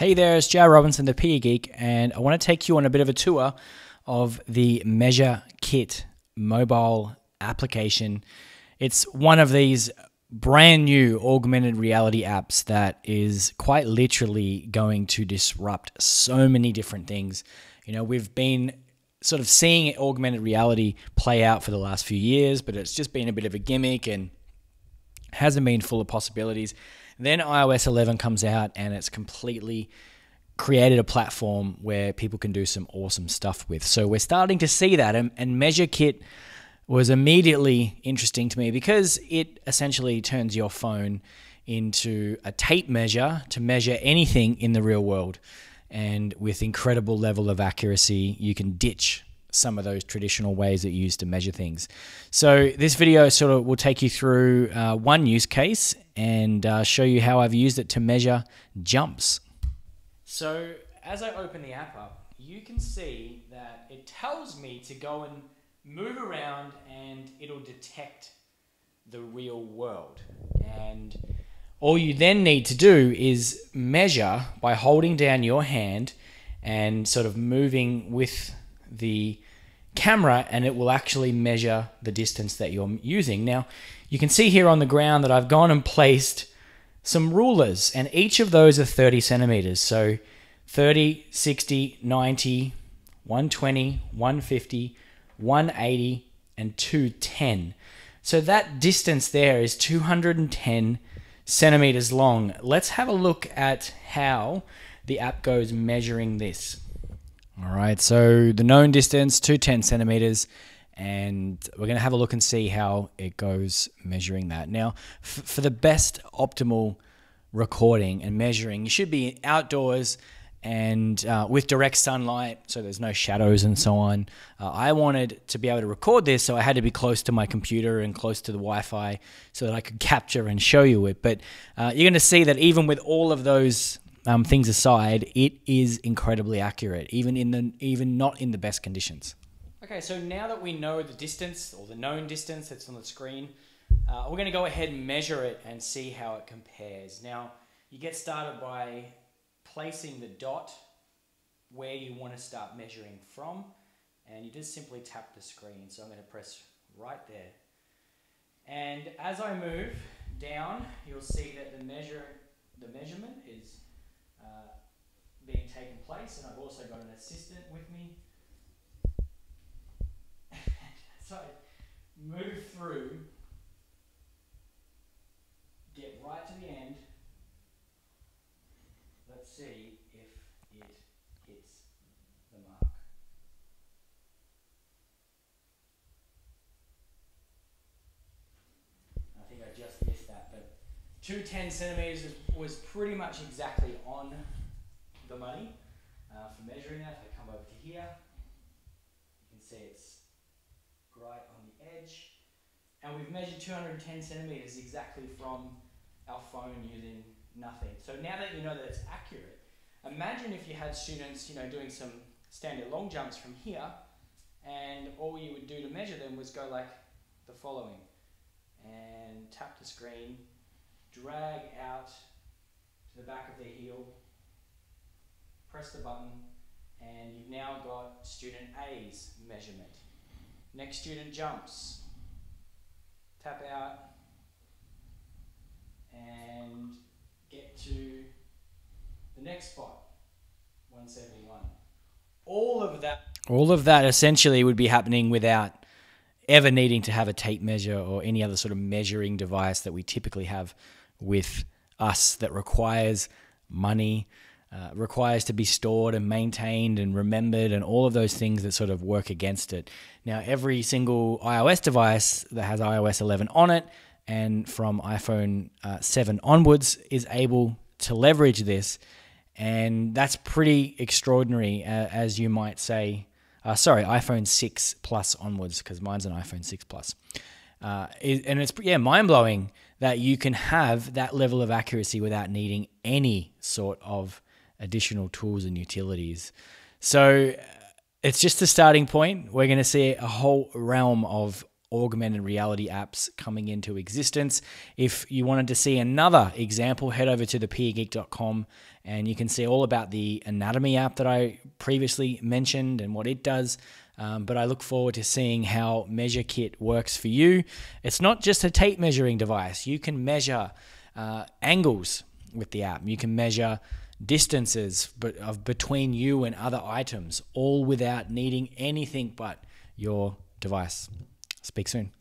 Hey there, it's Jarrod Robinson, the PE Geek, and I want to take you on a bit of a tour of the Measure Kit mobile application. It's one of these brand new augmented reality apps that is quite literally going to disrupt so many different things. You know, we've been sort of seeing augmented reality play out for the last few years, but it's just been a bit of a gimmick and hasn't been full of possibilities. Then iOS 11 comes out and it's completely created a platform where people can do some awesome stuff with. So we're starting to see that, and, and Measure Kit was immediately interesting to me because it essentially turns your phone into a tape measure to measure anything in the real world. And with incredible level of accuracy, you can ditch some of those traditional ways that you use to measure things. So this video sort of will take you through uh, one use case and uh, show you how I've used it to measure jumps. So as I open the app up, you can see that it tells me to go and move around and it'll detect the real world. And all you then need to do is measure by holding down your hand and sort of moving with the camera and it will actually measure the distance that you're using. Now, you can see here on the ground that I've gone and placed some rulers and each of those are 30 centimeters. So 30, 60, 90, 120, 150, 180 and 210. So that distance there is 210 centimeters long. Let's have a look at how the app goes measuring this. All right, so the known distance, 210 centimeters, and we're going to have a look and see how it goes measuring that. Now, for the best optimal recording and measuring, you should be outdoors and uh, with direct sunlight, so there's no shadows and so on. Uh, I wanted to be able to record this, so I had to be close to my computer and close to the Wi Fi so that I could capture and show you it. But uh, you're going to see that even with all of those um, things aside, it is incredibly accurate, even in the even not in the best conditions. Okay, so now that we know the distance or the known distance that's on the screen, uh, we're going to go ahead and measure it and see how it compares. Now, you get started by placing the dot where you want to start measuring from, and you just simply tap the screen. So I'm going to press right there. And as I move down, you'll see that the measure, the measurement is uh, being taken place, and I've also got an assistant with me. so move through, get right to the end. Let's see if it hits the mark. I think I just missed that, but 210 centimeters was pretty much exactly on the money uh, for measuring that. If I come over to here, you can see it's right on the edge. And we've measured 210 centimeters exactly from our phone using nothing. So now that you know that it's accurate, imagine if you had students, you know, doing some standard long jumps from here, and all you would do to measure them was go like the following, and tap the screen, drag out to the back of their heel, press the button, and you've now got student A's measurement. Next student jumps, tap out, and get to the next spot, 171. All of that. All of that essentially would be happening without ever needing to have a tape measure or any other sort of measuring device that we typically have with us that requires money, uh, requires to be stored and maintained and remembered, and all of those things that sort of work against it. Now, every single iOS device that has iOS 11 on it and from iPhone uh, 7 onwards is able to leverage this. And that's pretty extraordinary, uh, as you might say. Uh, sorry, iPhone 6 Plus onwards, because mine's an iPhone 6 Plus. Uh, and it's yeah mind blowing that you can have that level of accuracy without needing any sort of additional tools and utilities. So it's just a starting point. We're going to see a whole realm of augmented reality apps coming into existence. If you wanted to see another example, head over to thepegeek.com and you can see all about the anatomy app that I previously mentioned and what it does. Um, but I look forward to seeing how MeasureKit works for you. It's not just a tape measuring device, you can measure uh, angles with the app, you can measure distances but of between you and other items, all without needing anything but your device. Speak soon.